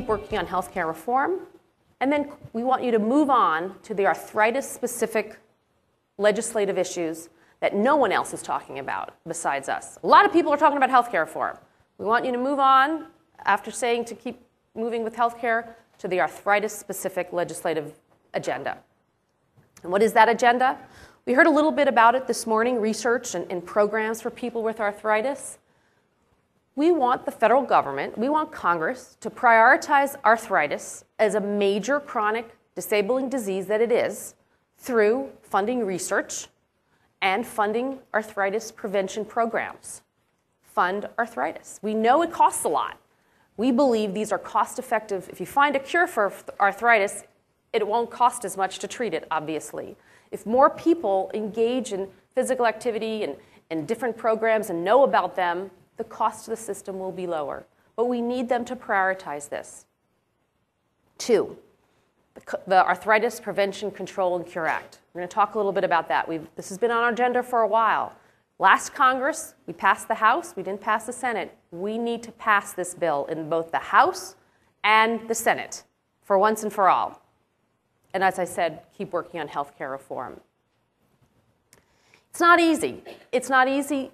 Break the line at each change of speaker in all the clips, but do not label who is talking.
working on healthcare reform. And then we want you to move on to the arthritis specific legislative issues that no one else is talking about besides us. A lot of people are talking about healthcare reform. We want you to move on after saying to keep moving with healthcare to the arthritis specific legislative agenda. And what is that agenda? We heard a little bit about it this morning research and, and programs for people with arthritis. We want the federal government, we want Congress to prioritize arthritis as a major chronic disabling disease that it is through funding research and funding arthritis prevention programs. Fund arthritis. We know it costs a lot. We believe these are cost effective. If you find a cure for arthritis, it won't cost as much to treat it, obviously. If more people engage in physical activity and, and different programs and know about them, the cost of the system will be lower. But we need them to prioritize this. Two, the, the Arthritis Prevention, Control, and Cure Act. We're going to talk a little bit about that. We've, this has been on our agenda for a while. Last Congress, we passed the House, we didn't pass the Senate. We need to pass this bill in both the House and the Senate for once and for all. And as I said, keep working on health care reform. It's not easy. It's not easy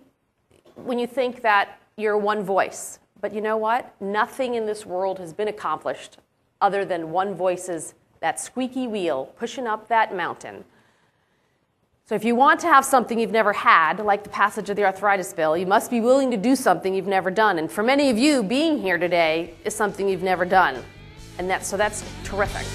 when you think that you're one voice. But you know what? Nothing in this world has been accomplished other than one voice's that squeaky wheel pushing up that mountain. So if you want to have something you've never had, like the passage of the arthritis bill, you must be willing to do something you've never done. And for many of you, being here today is something you've never done. And that, so that's terrific.